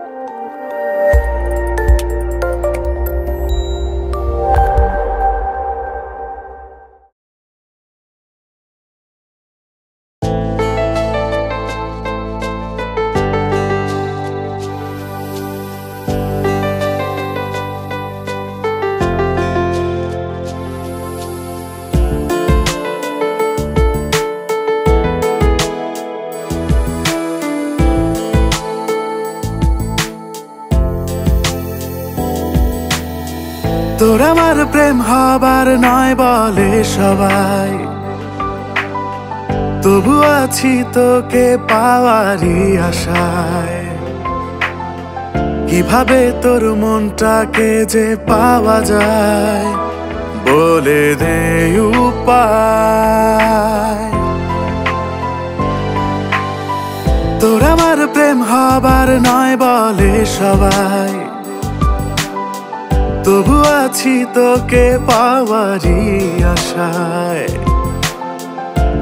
you তোর আমার প্রেম হবার নয় বলে সবাই। তবু আছি তোকে পাওয়ারই আশায়। কীভাবে তোর মনটাকে যে পাওয়া যায়, বলে দে তোর আমার প্রেম হবার নয় বলে সবাই। তবু আছি তোকে পাওয়ারই আশায়।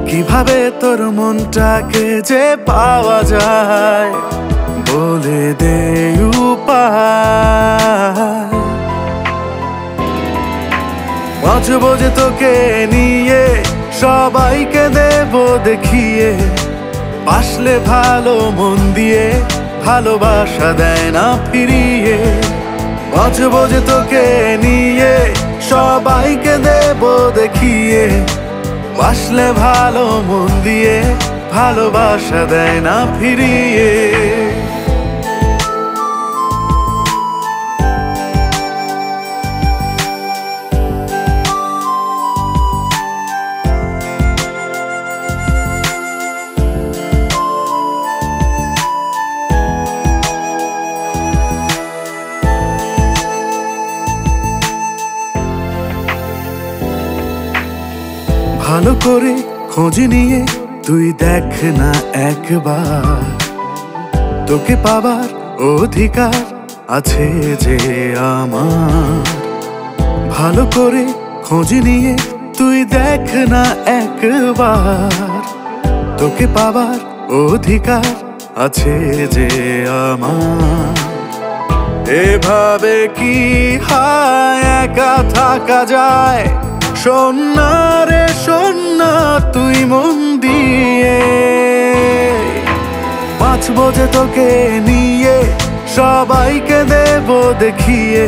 কীভাবে তোর মনটাকে যে পাওয়া যায়, বলে দে উপায়। বাঁচবো যে তোকে নিয়ে, সবাইকে দেব দেখিয়ে। বাসলে ভালো মন দিয়ে, ভালোবাসা দেয় না ফিরিয়ে। বাঁচবো যে তোকে নিয়ে, সবাইকে দেব দেখিয়ে। বাসলে ভালো মন দিয়ে, ভালোবাসা দেয় না ফিরিয়ে। ভালো করে খোঁজ নিয়ে তুই দেখ না একবার। তোকে পাবার অধিকার আছে যে আমার। ভালো করে খোঁজ নিয়ে তুই দেখ না একবার। তোকে পাবার অধিকার আছে যে আমার। এভাবে কি হায় একা থাকা যায়? সন্না রে সন্না তুই মন দিয়ে। বাঁচবো যে তোকে নিয়ে, সবাইকে দেব দেখিয়ে।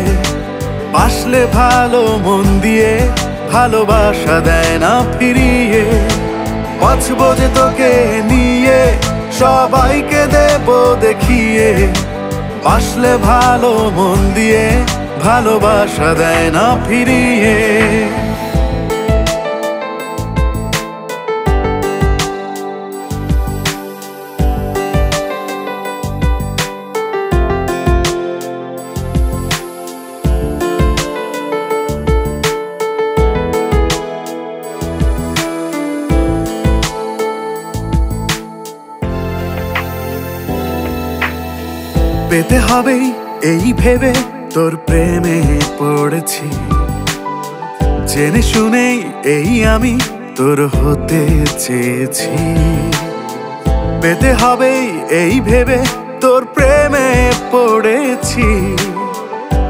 আসলে ভালো মন দিয়ে, ভালোবাসা দেয় না ফিরিয়ে। বাঁচবো যে তোকে নিয়ে, সবাইকে দেব দেখিয়ে। আসলে ভালো মন দিয়ে, ভালোবাসা দেয় না ফিরিয়ে। পেতে হবেই এই ভেবে তোর প্রেমে পড়েছি। জেনে শুনেই এই আমি তোর হতে চেয়েছি। পেতে হবেই এই ভেবে তোর প্রেমে পড়েছি।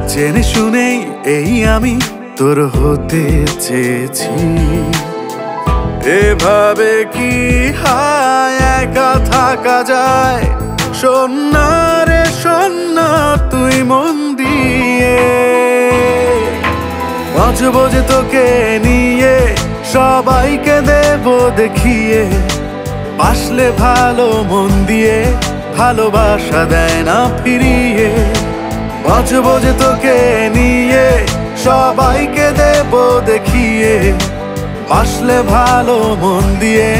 জেনে শুনেই এই আমি তোর হতে চেয়েছি। এভাবে কি হায় একা থাকা যায়? সন্না রে সন্না তুই মন দিয়ে। বাঁচবো যে তোকে নিয়ে, সবাইকে দেব দেখিয়ে। আসলে ভালো মন দিয়ে, ভালোবাসা দেয় না ফিরিয়ে। বাঁচবো যে তোকে নিয়ে, সবাইকে দেব দেখিয়ে। আসলে ভালো মন দিয়ে,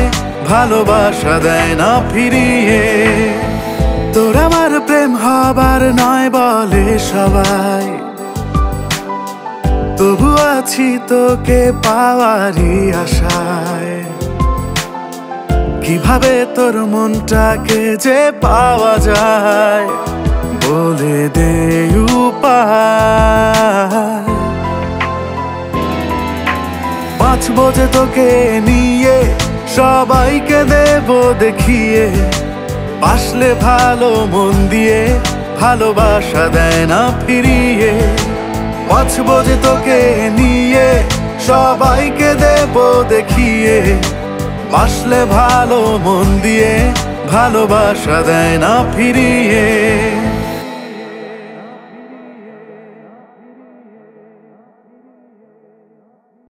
ভালোবাসা দেয় না ফিরিয়ে। তোর আমার প্রেম হবার নয় বলে সবাই। তবু আছি তোকে পাওয়ারই আশায়। কীভাবে তোর মনটাকে যে পাওয়া যায়, বলে দে বাঁচবো যে তোকে নিয়ে, সবাইকে দেব দেখিয়ে। বাসলে ভালো মন দিয়ে, ভালোবাসা দেয় না ফিরিয়ে। বাঁচবো যে তোকে নিয়ে, সবাইকে দেব দেখিয়ে। আসলে ভালো মন দিয়ে, ভালোবাসা দেয় না ফিরিয়ে।